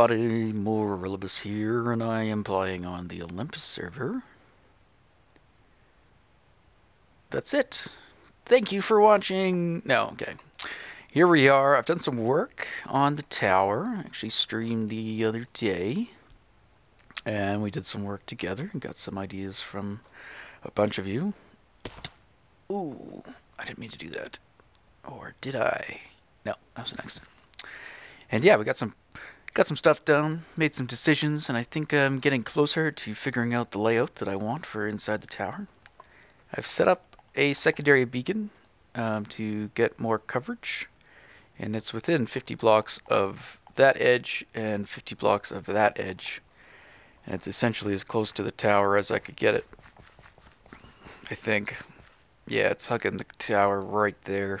Everybody, more here, and I am playing on the Olympus server. That's it. Thank you for watching. No, okay. Here we are. I've done some work on the tower. I actually streamed the other day. And we did some work together and got some ideas from a bunch of you. Ooh, I didn't mean to do that. Or did I? No, that was an accident and yeah, we got some got some stuff done, made some decisions, and I think I'm getting closer to figuring out the layout that I want for inside the tower. I've set up a secondary beacon um, to get more coverage, and it's within 50 blocks of that edge and 50 blocks of that edge, and it's essentially as close to the tower as I could get it. I think. Yeah, it's hugging the tower right there.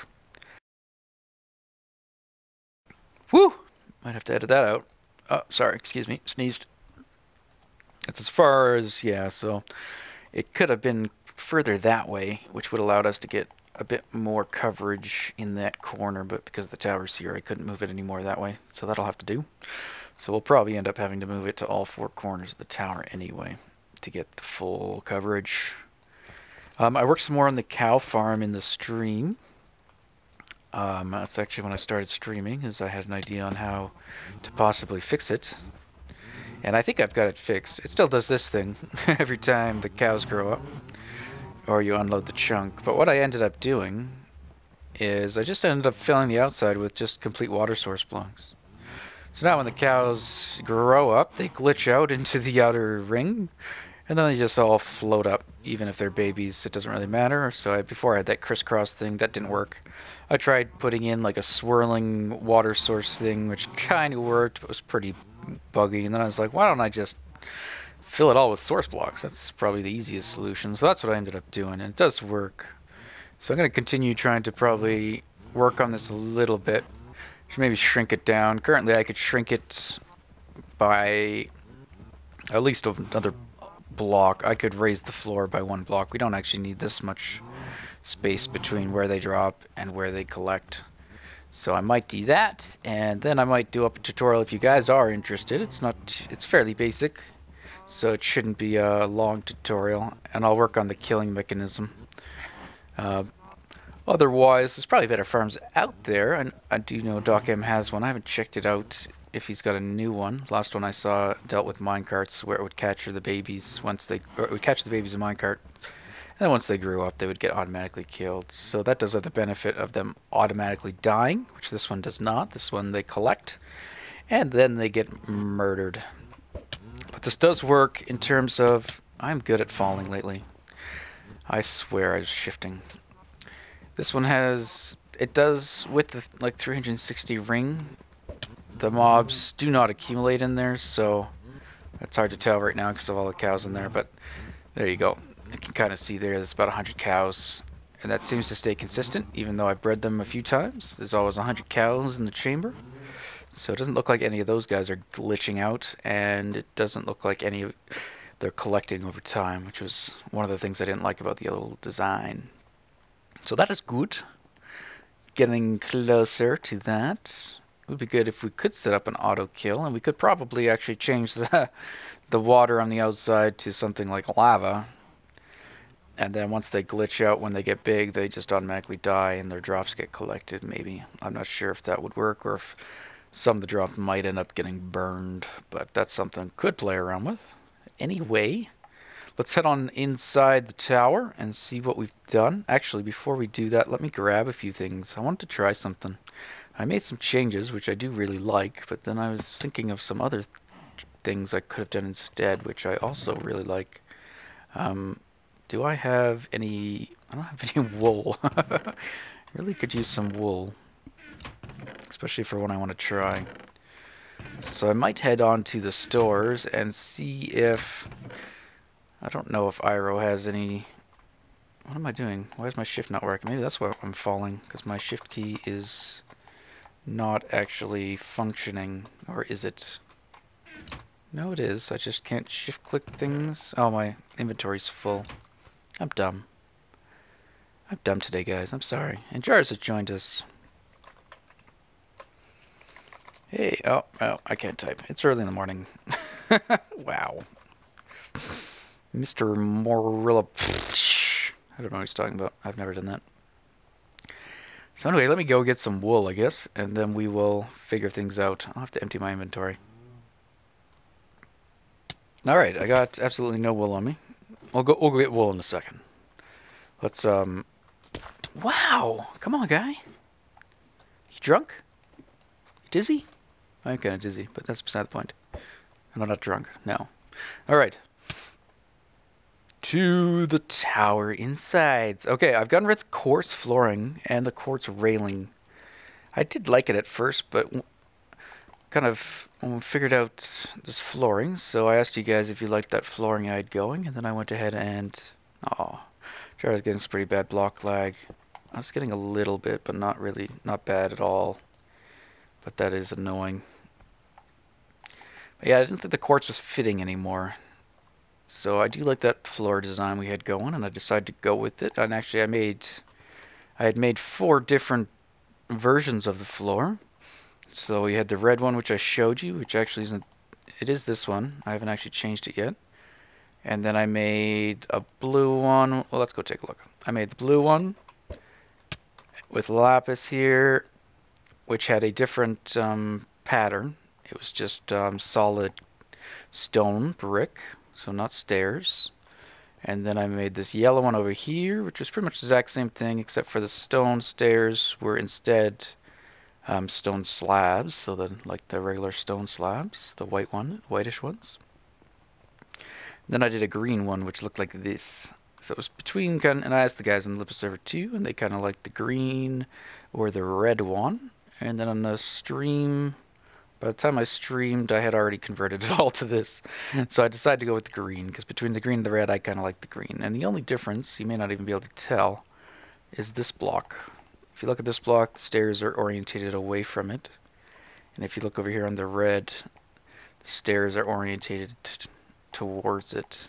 Whew! Might have to edit that out. Oh, sorry, excuse me, sneezed. That's as far as, yeah, so it could have been further that way, which would allowed us to get a bit more coverage in that corner, but because the tower's here, I couldn't move it anymore that way, so that'll have to do. So we'll probably end up having to move it to all four corners of the tower anyway to get the full coverage. Um, I worked some more on the cow farm in the stream. Um, that's actually when I started streaming, is I had an idea on how to possibly fix it. And I think I've got it fixed. It still does this thing every time the cows grow up, or you unload the chunk. But what I ended up doing is I just ended up filling the outside with just complete water source blocks. So now when the cows grow up, they glitch out into the outer ring, and then they just all float up, even if they're babies. It doesn't really matter. So I, before I had that crisscross thing, that didn't work. I tried putting in like a swirling water source thing, which kind of worked, but was pretty buggy. And then I was like, why don't I just fill it all with source blocks? That's probably the easiest solution. So that's what I ended up doing, and it does work. So I'm going to continue trying to probably work on this a little bit. Should maybe shrink it down. Currently, I could shrink it by at least another block. I could raise the floor by one block. We don't actually need this much space between where they drop and where they collect. So I might do that, and then I might do up a tutorial if you guys are interested. It's not, it's fairly basic, so it shouldn't be a long tutorial, and I'll work on the killing mechanism. Uh, otherwise, there's probably better farms out there, and I do know Doc M has one. I haven't checked it out if he's got a new one. Last one I saw dealt with minecarts where it would capture the babies once they, or it would catch the babies in minecart then once they grew up, they would get automatically killed. So that does have the benefit of them automatically dying, which this one does not. This one they collect, and then they get murdered. But this does work in terms of... I'm good at falling lately. I swear I was shifting. This one has... It does, with the like 360 ring, the mobs do not accumulate in there, so it's hard to tell right now because of all the cows in there, but there you go. You can kind of see there there's about 100 cows and that seems to stay consistent even though I bred them a few times. There's always 100 cows in the chamber. So it doesn't look like any of those guys are glitching out and it doesn't look like any of they're collecting over time, which was one of the things I didn't like about the old design. So that is good. Getting closer to that. It would be good if we could set up an auto kill and we could probably actually change the the water on the outside to something like lava and then once they glitch out when they get big they just automatically die and their drops get collected maybe. I'm not sure if that would work or if some of the drops might end up getting burned but that's something could play around with. Anyway let's head on inside the tower and see what we've done. Actually before we do that let me grab a few things. I wanted to try something. I made some changes which I do really like but then I was thinking of some other things I could have done instead which I also really like. Um, do I have any... I don't have any wool. really could use some wool. Especially for when I want to try. So I might head on to the stores and see if... I don't know if Iroh has any... What am I doing? Why is my shift not working? Maybe that's why I'm falling, because my shift key is not actually functioning. Or is it? No, it is. I just can't shift click things. Oh, my inventory's full. I'm dumb. I'm dumb today, guys. I'm sorry. And Jars has joined us. Hey, oh, oh, I can't type. It's early in the morning. wow. Mr. Morilla. I don't know what he's talking about. I've never done that. So anyway, let me go get some wool, I guess, and then we will figure things out. I'll have to empty my inventory. Alright, I got absolutely no wool on me. We'll go, we'll go get wool in a second. Let's, um... Wow! Come on, guy. You drunk? You dizzy? I'm kind of dizzy, but that's beside the point. I'm not drunk. No. Alright to the tower insides. Okay, I've gotten rid of quartz flooring and the quartz railing. I did like it at first, but kind of um, figured out this flooring, so I asked you guys if you liked that flooring I had going, and then I went ahead and... Oh, I was getting some pretty bad block lag. I was getting a little bit, but not really, not bad at all. But that is annoying. But yeah, I didn't think the quartz was fitting anymore. So I do like that floor design we had going, and I decided to go with it. And actually, I made, I had made four different versions of the floor. So we had the red one, which I showed you, which actually isn't, it is this one. I haven't actually changed it yet. And then I made a blue one. Well, let's go take a look. I made the blue one with lapis here, which had a different um, pattern. It was just um, solid stone brick so not stairs. And then I made this yellow one over here, which was pretty much the exact same thing, except for the stone stairs were instead um, stone slabs, so then like the regular stone slabs, the white one, whitish ones. Then I did a green one, which looked like this. So it was between kind of, and I asked the guys on the Lipa server too, and they kind of liked the green or the red one. And then on the stream, by the time I streamed, I had already converted it all to this. So I decided to go with the green, because between the green and the red, I kind of like the green. And the only difference, you may not even be able to tell, is this block. If you look at this block, the stairs are orientated away from it. And if you look over here on the red, the stairs are orientated towards it.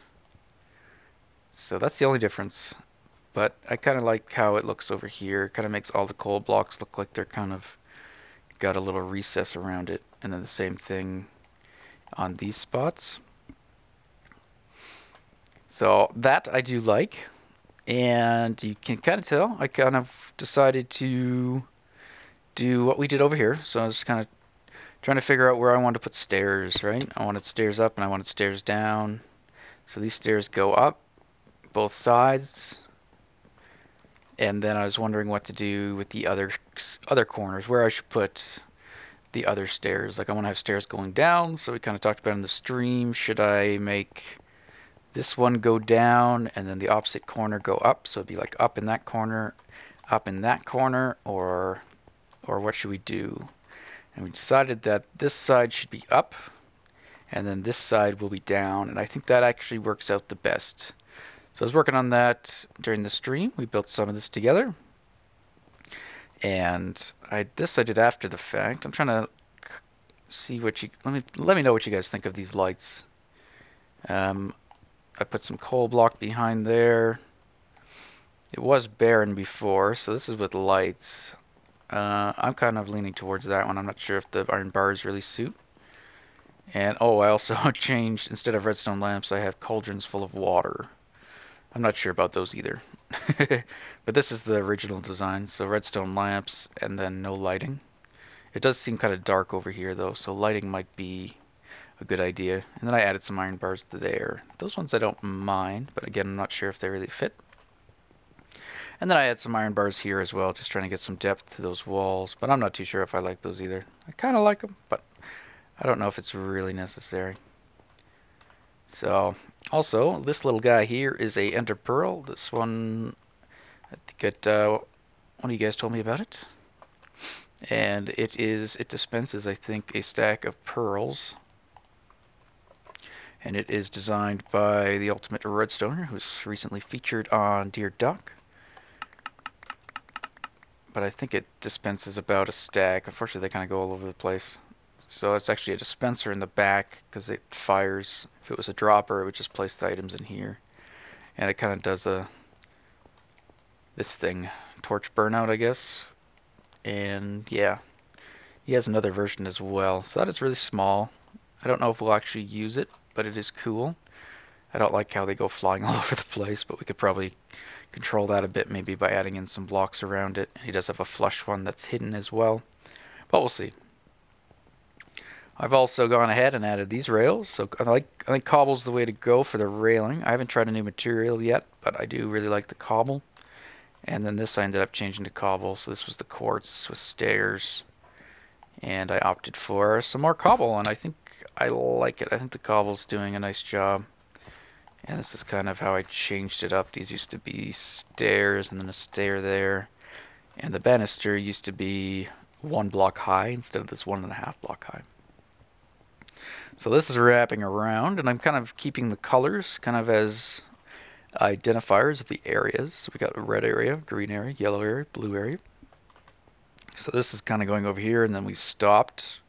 So that's the only difference. But I kind of like how it looks over here. It kind of makes all the coal blocks look like they're kind of got a little recess around it and then the same thing on these spots so that I do like and you can kind of tell I kind of decided to do what we did over here so I was kind of trying to figure out where I wanted to put stairs right I wanted stairs up and I wanted stairs down so these stairs go up both sides and then I was wondering what to do with the other other corners, where I should put the other stairs. Like I want to have stairs going down, so we kind of talked about in the stream. Should I make this one go down and then the opposite corner go up? So it'd be like up in that corner, up in that corner, or or what should we do? And we decided that this side should be up, and then this side will be down, and I think that actually works out the best. So I was working on that during the stream. We built some of this together. And I this I did after the fact. I'm trying to see what you let me let me know what you guys think of these lights. Um, I put some coal block behind there. It was barren before, so this is with lights. Uh, I'm kind of leaning towards that one. I'm not sure if the iron bars really suit. And oh, I also changed instead of redstone lamps, I have cauldrons full of water. I'm not sure about those either. but this is the original design, so redstone lamps and then no lighting. It does seem kind of dark over here though, so lighting might be a good idea. And then I added some iron bars there. Those ones I don't mind, but again, I'm not sure if they really fit. And then I add some iron bars here as well, just trying to get some depth to those walls. But I'm not too sure if I like those either. I kind of like them, but I don't know if it's really necessary. So, also, this little guy here is a ender pearl. This one, I think it, uh, one of you guys told me about it. And it is, it dispenses, I think, a stack of pearls. And it is designed by the Ultimate Redstoner, who's recently featured on Dear Duck. But I think it dispenses about a stack. Unfortunately, they kind of go all over the place. So it's actually a dispenser in the back because it fires. If it was a dropper, it would just place the items in here. And it kind of does a this thing, torch burnout, I guess. And yeah, He has another version as well, so that is really small. I don't know if we'll actually use it, but it is cool. I don't like how they go flying all over the place, but we could probably control that a bit maybe by adding in some blocks around it. And He does have a flush one that's hidden as well, but we'll see. I've also gone ahead and added these rails, so I like I think cobble's the way to go for the railing. I haven't tried a new material yet, but I do really like the cobble. And then this I ended up changing to cobble, so this was the quartz with stairs. And I opted for some more cobble, and I think I like it. I think the cobble's doing a nice job. And this is kind of how I changed it up. These used to be stairs and then a stair there. And the banister used to be one block high instead of this one and a half block high. So this is wrapping around and I'm kind of keeping the colors kind of as identifiers of the areas. We got a red area, green area, yellow area, blue area. So this is kind of going over here and then we stopped.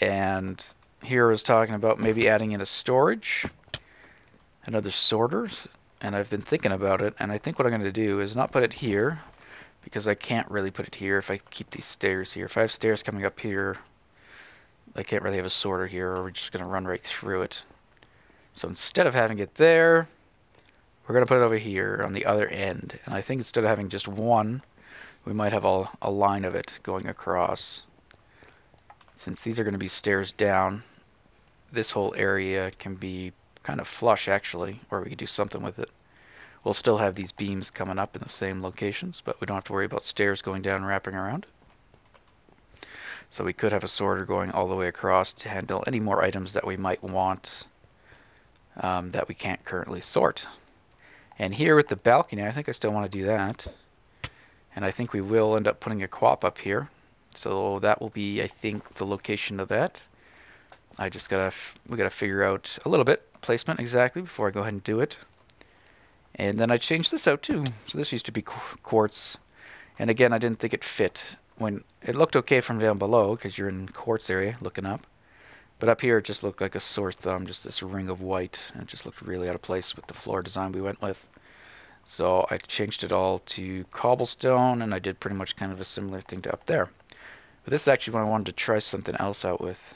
And here I was talking about maybe adding in a storage another sorters and I've been thinking about it and I think what I'm going to do is not put it here because I can't really put it here if I keep these stairs here. If I have stairs coming up here I can't really have a sorter here or we're just going to run right through it. So instead of having it there we're going to put it over here on the other end and I think instead of having just one we might have a, a line of it going across. Since these are going to be stairs down this whole area can be kind of flush actually, or we could do something with it. We'll still have these beams coming up in the same locations, but we don't have to worry about stairs going down and wrapping around. So we could have a sorter going all the way across to handle any more items that we might want um, that we can't currently sort. And here with the balcony, I think I still want to do that. And I think we will end up putting a co-op up here. So that will be, I think, the location of that. I just gotta, we gotta figure out a little bit placement exactly before I go ahead and do it. And then I changed this out too. So this used to be quartz. And again, I didn't think it fit. When It looked okay from down below because you're in quartz area looking up. But up here it just looked like a sore thumb, just this ring of white. And it just looked really out of place with the floor design we went with. So I changed it all to cobblestone and I did pretty much kind of a similar thing to up there. But this is actually when I wanted to try something else out with.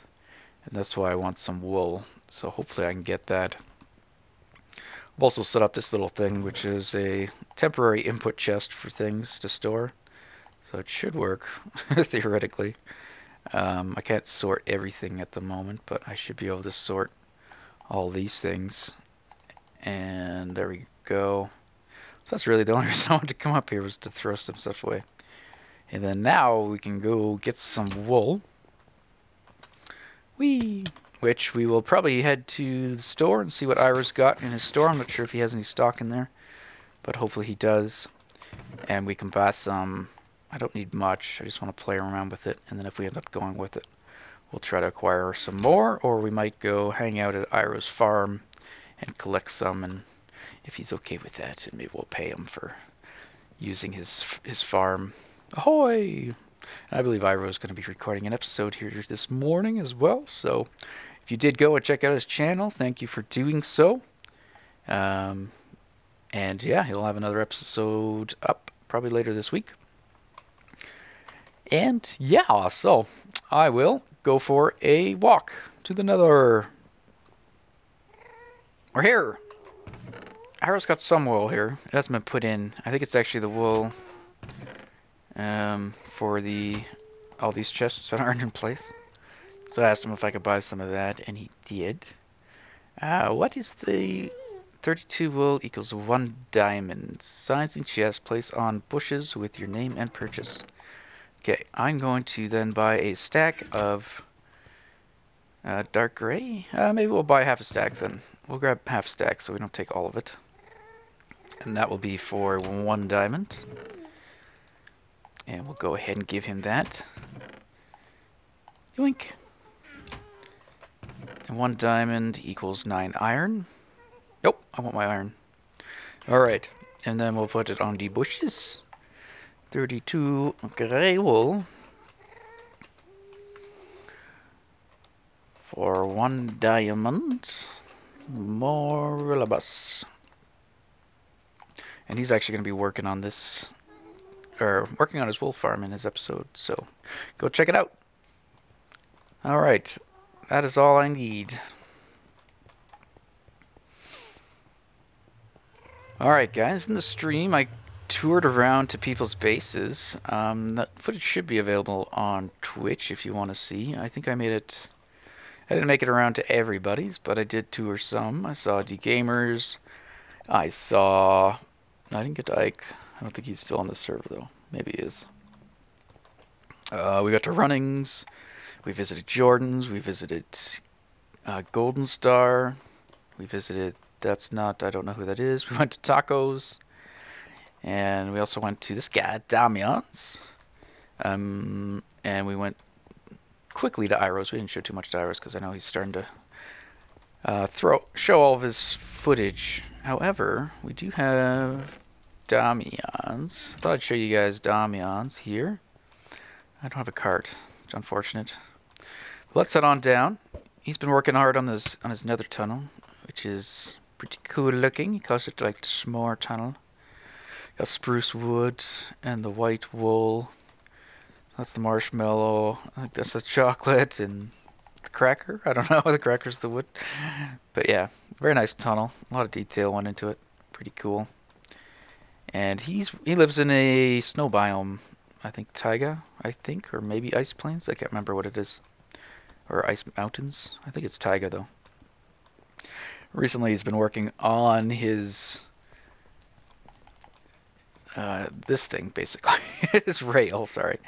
And that's why I want some wool so hopefully I can get that. I've also set up this little thing which is a temporary input chest for things to store. So it should work, theoretically. Um, I can't sort everything at the moment, but I should be able to sort all these things. And there we go. So that's really the only reason I wanted to come up here was to throw some stuff away. And then now we can go get some wool. Whee! which we will probably head to the store and see what Iroh's got in his store. I'm not sure if he has any stock in there, but hopefully he does. And we can buy some. I don't need much. I just want to play around with it, and then if we end up going with it, we'll try to acquire some more, or we might go hang out at Iroh's farm and collect some, and if he's okay with that, and maybe we'll pay him for using his his farm. Ahoy! I believe Iroh is going to be recording an episode here this morning as well, so if you did go and check out his channel, thank you for doing so. Um, and yeah, he'll have another episode up probably later this week. And yeah, so I will go for a walk to the nether. We're here. Iroh's got some wool here. It hasn't been put in. I think it's actually the wool um, for the all these chests that aren't in place. So I asked him if I could buy some of that, and he did. Uh, what is the 32 wool equals 1 diamond? Signs in chest, place on bushes with your name and purchase. Okay, I'm going to then buy a stack of uh, dark gray. Uh, maybe we'll buy half a stack then. We'll grab half stack so we don't take all of it. And that will be for 1 diamond. And we'll go ahead and give him that. Yoink. And one diamond equals nine iron. Nope, I want my iron. Alright, and then we'll put it on the bushes. 32 gray wool. For one diamond. More bus. And he's actually going to be working on this, or working on his wolf farm in his episode, so go check it out. Alright, that is all I need. Alright guys, in the stream I toured around to people's bases. Um, that footage should be available on Twitch if you want to see. I think I made it... I didn't make it around to everybody's, but I did tour some. I saw Dgamer's. I saw... I didn't get to Ike. I don't think he's still on the server though. Maybe he is. Uh, we got to Runnings. We visited Jordan's. We visited uh, Golden Star. We visited. That's not. I don't know who that is. We went to Tacos, and we also went to this guy Damian's. Um, and we went quickly to Iroh's. We didn't show too much to Iroh's because I know he's starting to uh, throw show all of his footage. However, we do have Damian's. I thought I'd show you guys Damian's here. I don't have a cart. It's unfortunate. Let's head on down. He's been working hard on this on his nether tunnel, which is pretty cool looking. He calls it like the s'more tunnel. Got spruce wood and the white wool. That's the marshmallow. I think that's the chocolate and the cracker. I don't know. The cracker's the wood. But yeah, very nice tunnel. A lot of detail went into it. Pretty cool. And he's he lives in a snow biome. I think taiga, I think, or maybe ice plains. I can't remember what it is or Ice Mountains. I think it's Taiga though. Recently, he's been working on his uh, this thing basically, his rail. Sorry,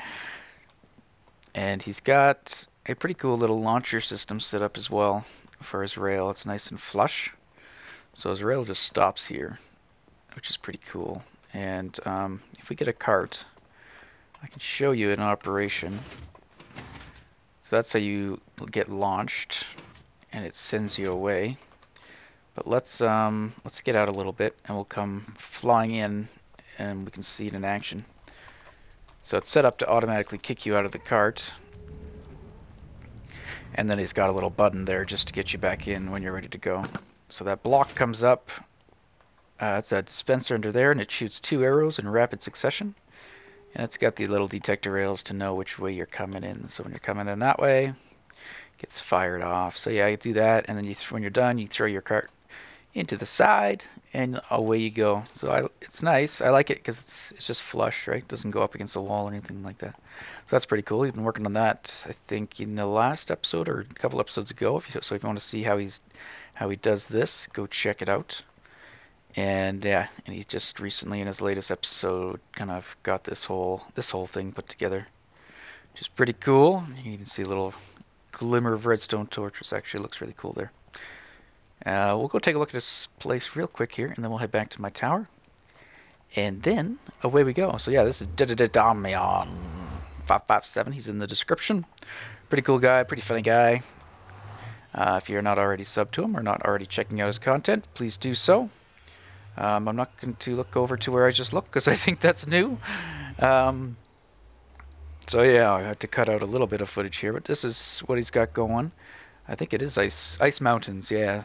and he's got a pretty cool little launcher system set up as well for his rail. It's nice and flush, so his rail just stops here, which is pretty cool. And um, if we get a cart, I can show you an operation. So that's how you get launched and it sends you away. But let's um, let's get out a little bit and we'll come flying in and we can see it in action. So it's set up to automatically kick you out of the cart. And then he's got a little button there just to get you back in when you're ready to go. So that block comes up. Uh, it's a dispenser under there and it shoots two arrows in rapid succession. And it's got these little detector rails to know which way you're coming in. So when you're coming in that way, it gets fired off. So yeah, you do that, and then you when you're done, you throw your cart into the side, and away you go. So I, it's nice. I like it because it's it's just flush, right? It doesn't go up against the wall or anything like that. So that's pretty cool. He's been working on that, I think, in the last episode or a couple episodes ago. If you, so if you want to see how he's how he does this, go check it out. And yeah, and he just recently in his latest episode kind of got this whole this whole thing put together. Which is pretty cool. You can see a little glimmer of redstone torches actually looks really cool there. Uh, we'll go take a look at this place real quick here, and then we'll head back to my tower. And then, away we go. So yeah, this is Damian 557. He's in the description. Pretty cool guy, pretty funny guy. Uh, if you're not already subbed to him or not already checking out his content, please do so. Um, I'm not going to look over to where I just looked because I think that's new. Um, so yeah, I had to cut out a little bit of footage here, but this is what he's got going. I think it is Ice Ice Mountains, yeah.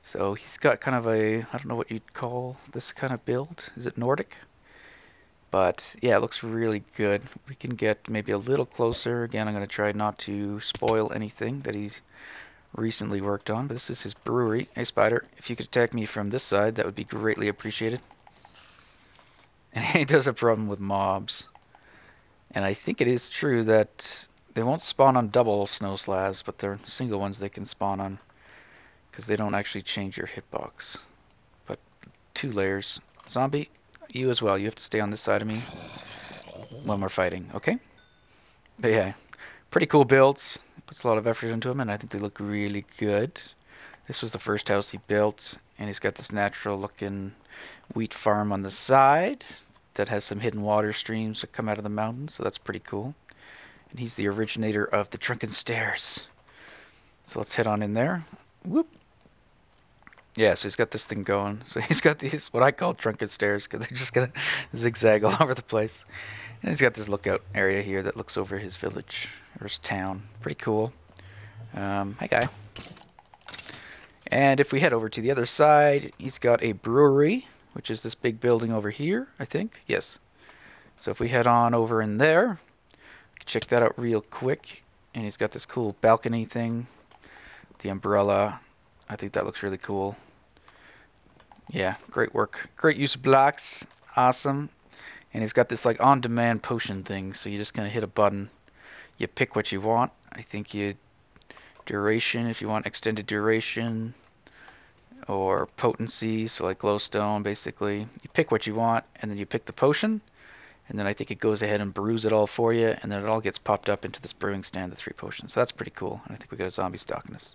So he's got kind of a, I don't know what you'd call this kind of build. Is it Nordic? But yeah, it looks really good. We can get maybe a little closer. Again, I'm going to try not to spoil anything that he's recently worked on, but this is his brewery. Hey Spider, if you could attack me from this side, that would be greatly appreciated. And he does a problem with mobs. And I think it is true that they won't spawn on double snow slabs, but they're single ones they can spawn on. Because they don't actually change your hitbox. But two layers. Zombie, you as well. You have to stay on this side of me when we're fighting, okay? But yeah, pretty cool builds puts a lot of effort into them, and I think they look really good. This was the first house he built, and he's got this natural looking wheat farm on the side that has some hidden water streams that come out of the mountains, so that's pretty cool. And he's the originator of the Drunken Stairs. So let's head on in there. Whoop. Yeah, so he's got this thing going. So he's got these, what I call drunken stairs, because they're just going to zigzag all over the place. And he's got this lookout area here that looks over his village. There's town. Pretty cool. Um, hi, guy. And if we head over to the other side, he's got a brewery, which is this big building over here, I think. Yes. So if we head on over in there, check that out real quick. And he's got this cool balcony thing. The umbrella. I think that looks really cool. Yeah, great work. Great use of blocks. Awesome. And he's got this like on-demand potion thing. So you just kind of hit a button. You pick what you want. I think you duration if you want extended duration or potency, so like glowstone basically. You pick what you want and then you pick the potion and then I think it goes ahead and brews it all for you and then it all gets popped up into this brewing stand, the three potions. So that's pretty cool. And I think we got a zombie stalking us.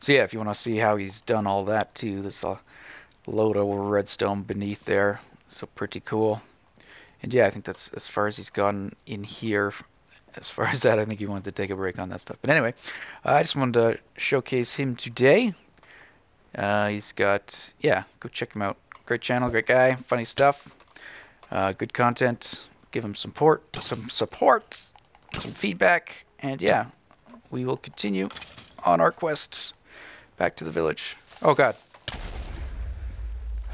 So yeah, if you want to see how he's done all that too, there's a load of redstone beneath there. So pretty cool. And yeah, I think that's as far as he's gone in here. As far as that, I think he wanted to take a break on that stuff. But anyway, uh, I just wanted to showcase him today. Uh, he's got, yeah, go check him out. Great channel, great guy, funny stuff, uh, good content. Give him support, some support, some feedback, and yeah, we will continue on our quest back to the village. Oh God.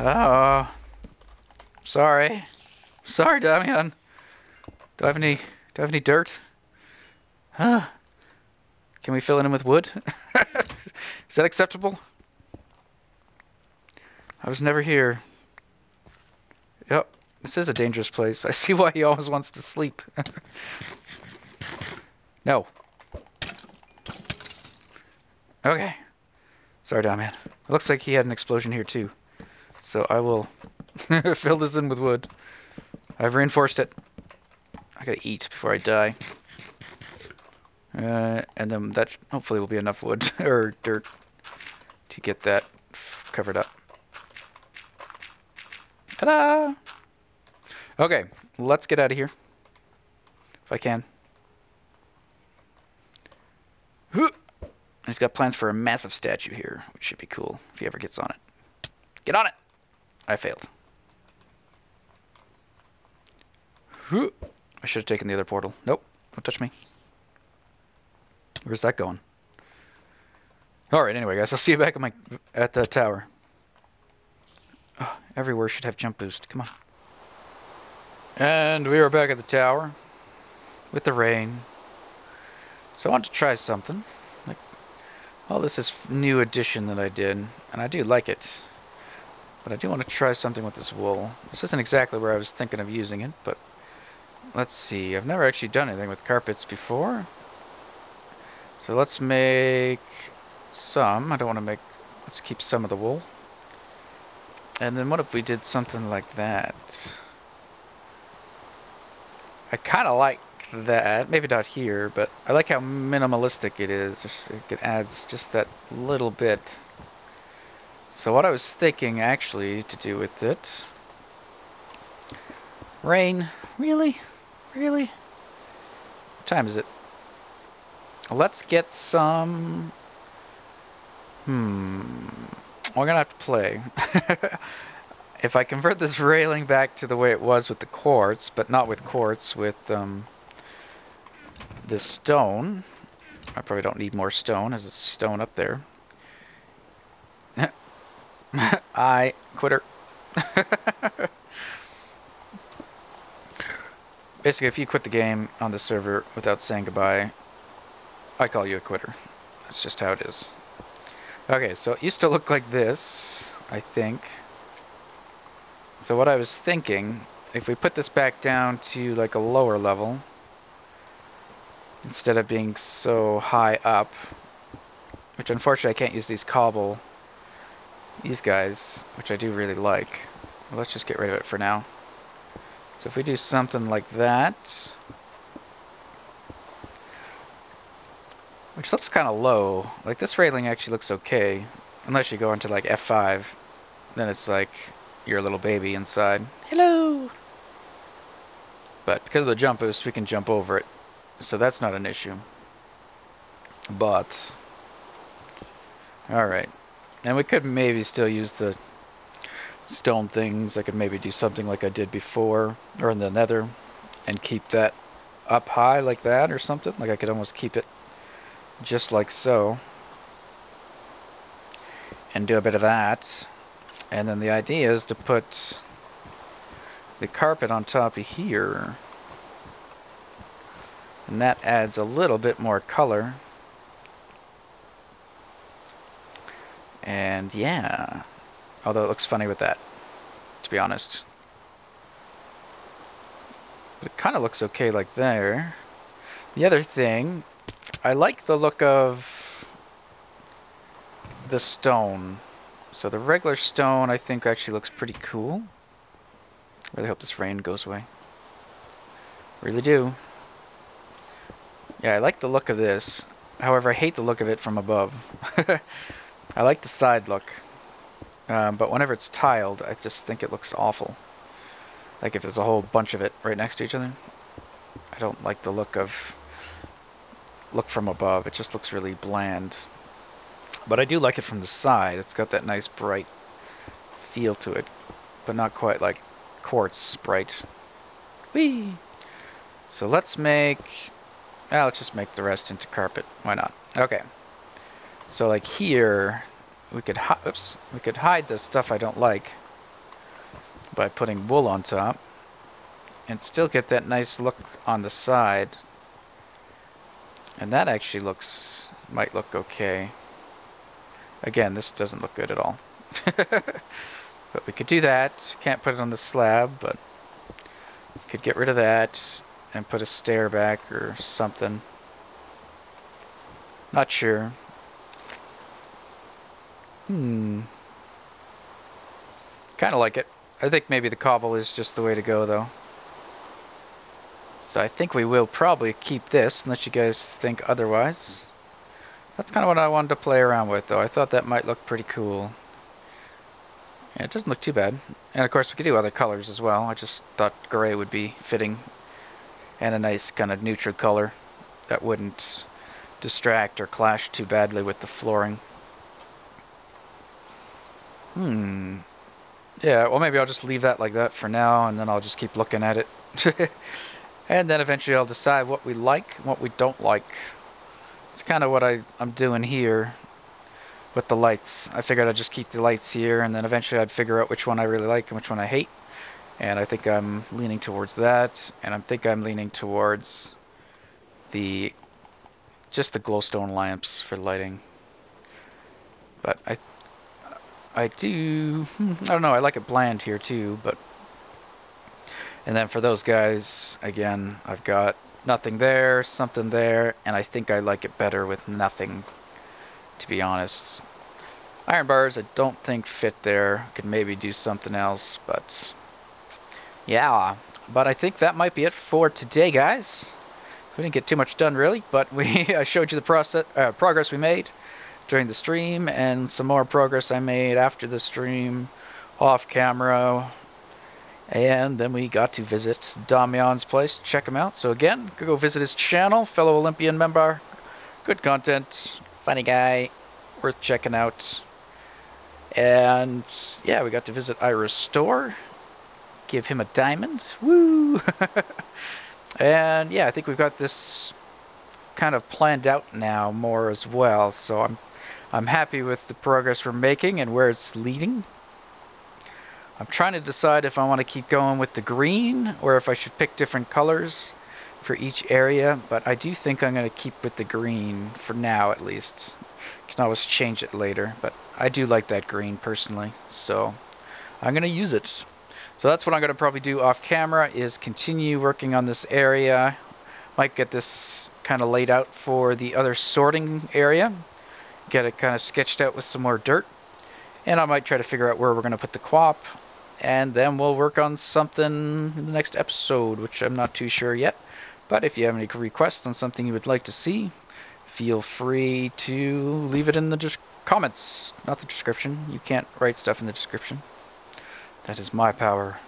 Oh, sorry, sorry, Damian. Do I have any? Do I have any dirt? Huh? Can we fill it in with wood? Is that acceptable? I was never here. Yep, this is a dangerous place. I see why he always wants to sleep. no. Okay. Sorry, man. It looks like he had an explosion here too. So I will fill this in with wood. I've reinforced it. I gotta eat before I die. Uh, and then that hopefully will be enough wood or dirt to get that covered up. Ta-da! Okay, let's get out of here. If I can. He's got plans for a massive statue here, which should be cool if he ever gets on it. Get on it! I failed. I should have taken the other portal. Nope, don't touch me. Where's that going? Alright, anyway, guys, I'll see you back at, my, at the tower. Oh, everywhere should have jump boost. Come on. And we are back at the tower with the rain. So I want to try something. Like, well, this is new addition that I did, and I do like it. But I do want to try something with this wool. This isn't exactly where I was thinking of using it, but let's see. I've never actually done anything with carpets before. So let's make some. I don't want to make... Let's keep some of the wool. And then what if we did something like that? I kind of like that. Maybe not here, but I like how minimalistic it is. Just, it adds just that little bit. So what I was thinking actually to do with it... Rain? Really? Really? What time is it? Let's get some... Hmm... We're gonna have to play. if I convert this railing back to the way it was with the quartz, but not with quartz, with um, the stone, I probably don't need more stone, as a stone up there. I quitter. Basically, if you quit the game on the server without saying goodbye, I call you a quitter. That's just how it is. Okay, so it used to look like this, I think. So what I was thinking, if we put this back down to like a lower level, instead of being so high up, which unfortunately I can't use these cobble, these guys, which I do really like. Well, let's just get rid of it for now. So if we do something like that, Which looks kind of low. Like this railing actually looks okay. Unless you go into like F5. Then it's like your little baby inside. Hello! But because of the jump boost, we can jump over it. So that's not an issue. But... Alright. And we could maybe still use the stone things. I could maybe do something like I did before. Or in the nether. And keep that up high like that or something. Like I could almost keep it just like so and do a bit of that and then the idea is to put the carpet on top of here And that adds a little bit more color. And yeah, although it looks funny with that, to be honest. But it kind of looks okay like there. The other thing, I like the look of the stone. So the regular stone I think actually looks pretty cool. Really hope this rain goes away. Really do. Yeah, I like the look of this. However, I hate the look of it from above. I like the side look. Um, but whenever it's tiled, I just think it looks awful. Like if there's a whole bunch of it right next to each other. I don't like the look of look from above. It just looks really bland. But I do like it from the side. It's got that nice bright feel to it. But not quite like quartz bright. Whee! So let's make... Ah, let's just make the rest into carpet. Why not? Okay. So like here, we could oops, we could hide the stuff I don't like by putting wool on top and still get that nice look on the side. And that actually looks, might look okay. Again, this doesn't look good at all. but we could do that. Can't put it on the slab, but could get rid of that and put a stair back or something. Not sure. Hmm. Kind of like it. I think maybe the cobble is just the way to go, though. So I think we will probably keep this, unless you guys think otherwise. That's kind of what I wanted to play around with, though. I thought that might look pretty cool. Yeah, it doesn't look too bad. And of course, we could do other colors as well. I just thought gray would be fitting. And a nice kind of neutral color that wouldn't distract or clash too badly with the flooring. Hmm. Yeah, well maybe I'll just leave that like that for now and then I'll just keep looking at it. and then eventually I'll decide what we like and what we don't like. It's kind of what I, I'm doing here with the lights. I figured I'd just keep the lights here and then eventually I'd figure out which one I really like and which one I hate. And I think I'm leaning towards that and I think I'm leaning towards the just the glowstone lamps for lighting. But I I do, hmm, I don't know, I like it bland here too, but... And then for those guys, again, I've got nothing there, something there, and I think I like it better with nothing, to be honest. Iron bars I don't think fit there. Could maybe do something else, but... Yeah, but I think that might be it for today, guys. We didn't get too much done, really, but we I showed you the process, uh, progress we made during the stream and some more progress I made after the stream off camera. And then we got to visit Damian's place, check him out. So again, go visit his channel, fellow Olympian member. Good content, funny guy, worth checking out. And yeah, we got to visit Iroh's store, give him a diamond. Woo! and yeah, I think we've got this kind of planned out now more as well. So I'm I'm happy with the progress we're making and where it's leading. I'm trying to decide if I want to keep going with the green or if I should pick different colors for each area, but I do think I'm going to keep with the green for now at least. Can always change it later, but I do like that green personally, so I'm going to use it. So that's what I'm going to probably do off camera is continue working on this area. Might get this kind of laid out for the other sorting area get it kind of sketched out with some more dirt. And I might try to figure out where we're going to put the QoP. And then we'll work on something in the next episode, which I'm not too sure yet. But if you have any requests on something you would like to see, feel free to leave it in the comments, not the description. You can't write stuff in the description. That is my power.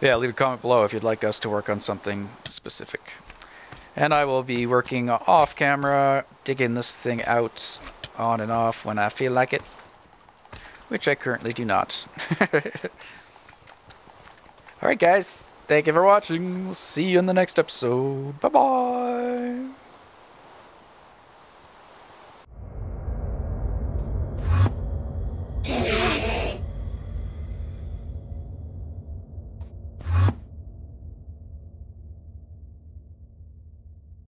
Yeah, leave a comment below if you'd like us to work on something specific. And I will be working off camera, digging this thing out on and off when I feel like it which I currently do not. Alright guys, thank you for watching. We'll see you in the next episode. Bye-bye.